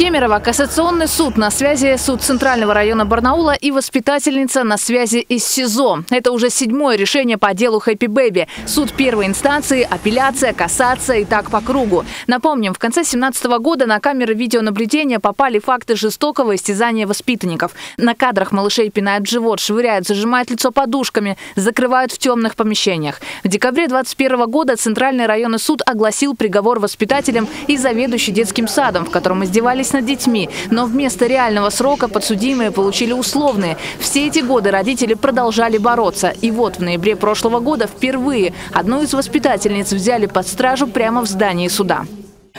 Кемерово. Кассационный суд на связи суд Центрального района Барнаула и воспитательница на связи из СИЗО. Это уже седьмое решение по делу Хэппи Бэби. Суд первой инстанции, апелляция, кассация и так по кругу. Напомним, в конце 2017 года на камеры видеонаблюдения попали факты жестокого истязания воспитанников. На кадрах малышей пинают живот, швыряют, зажимают лицо подушками, закрывают в темных помещениях. В декабре 2021 года Центральный районный суд огласил приговор воспитателям и заведующей детским садом, в котором издевались издевались над детьми, но вместо реального срока подсудимые получили условные. Все эти годы родители продолжали бороться. И вот в ноябре прошлого года впервые одну из воспитательниц взяли под стражу прямо в здании суда.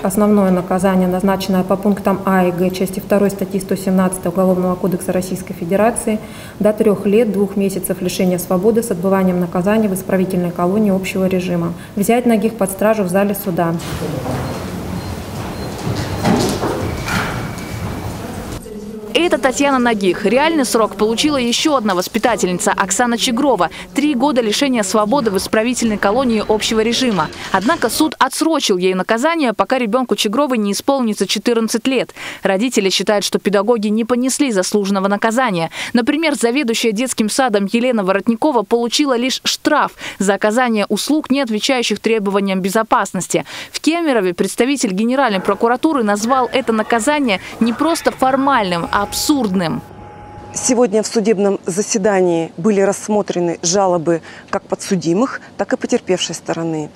Основное наказание, назначенное по пунктам А и Г части 2 статьи 117 Уголовного кодекса Российской Федерации, до трех лет, двух месяцев лишения свободы с отбыванием наказания в исправительной колонии общего режима. Взять ногих под стражу в зале суда. Это Татьяна Нагих. Реальный срок получила еще одна воспитательница Оксана Чегрова. Три года лишения свободы в исправительной колонии общего режима. Однако суд отсрочил ей наказание, пока ребенку Чегровой не исполнится 14 лет. Родители считают, что педагоги не понесли заслуженного наказания. Например, заведующая детским садом Елена Воротникова получила лишь штраф за оказание услуг, не отвечающих требованиям безопасности. В Кемерове представитель Генеральной прокуратуры назвал это наказание не просто формальным, а абсурдным. Сегодня в судебном заседании были рассмотрены жалобы как подсудимых, так и потерпевшей стороны.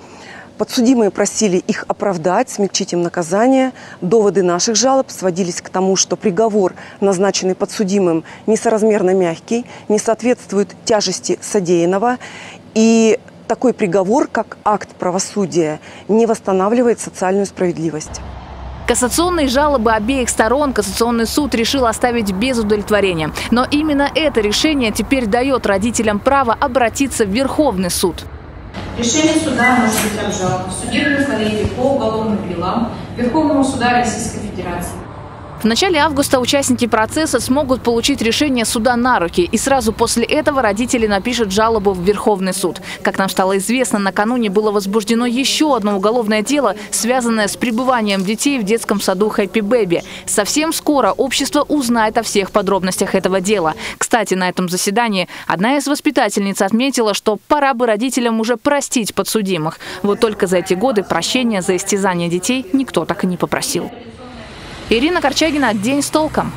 Подсудимые просили их оправдать, смягчить им наказание. Доводы наших жалоб сводились к тому, что приговор, назначенный подсудимым, несоразмерно мягкий, не соответствует тяжести содеянного. И такой приговор, как акт правосудия, не восстанавливает социальную справедливость. Кассационные жалобы обеих сторон Кассационный суд решил оставить без удовлетворения. Но именно это решение теперь дает родителям право обратиться в Верховный суд. Решение суда может быть обжаловано в судебную коллегию по уголовным делам Верховного суда Российской Федерации. В начале августа участники процесса смогут получить решение суда на руки. И сразу после этого родители напишут жалобу в Верховный суд. Как нам стало известно, накануне было возбуждено еще одно уголовное дело, связанное с пребыванием детей в детском саду Happy Baby. Совсем скоро общество узнает о всех подробностях этого дела. Кстати, на этом заседании одна из воспитательниц отметила, что пора бы родителям уже простить подсудимых. Вот только за эти годы прощения за истязание детей никто так и не попросил. Ирина Корчагина. День с толком.